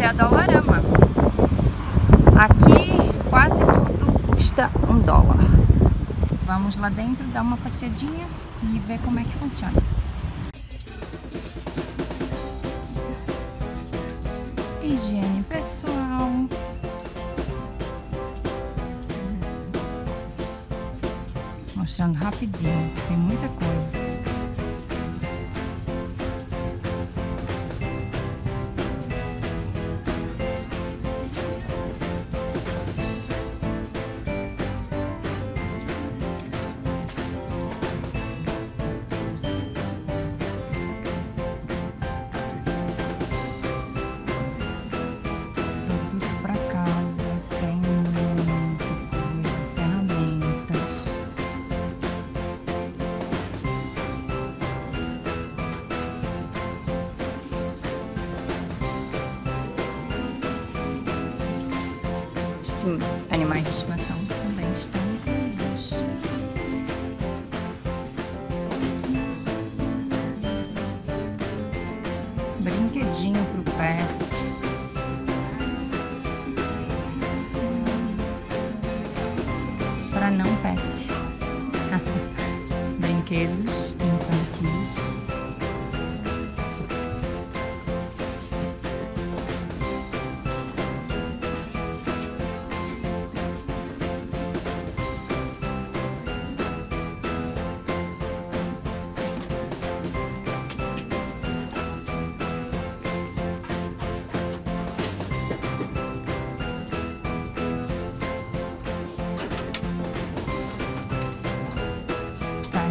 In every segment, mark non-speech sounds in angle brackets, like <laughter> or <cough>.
É a Dollarama. Aqui quase tudo custa um dólar. Vamos lá dentro dar uma passeadinha e ver como é que funciona. Higiene pessoal. Mostrando rapidinho, tem muita coisa. Animais de estimação também estão incluídos. Brinquedinho pro pet. Para não pet. <laughs> Brinquedos infantis.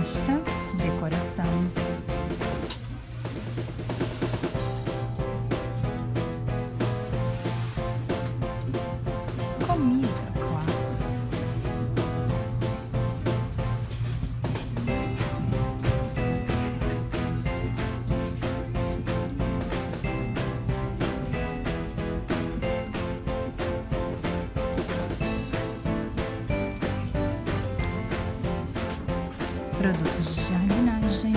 пожалуйста. Produtos de jardinagem,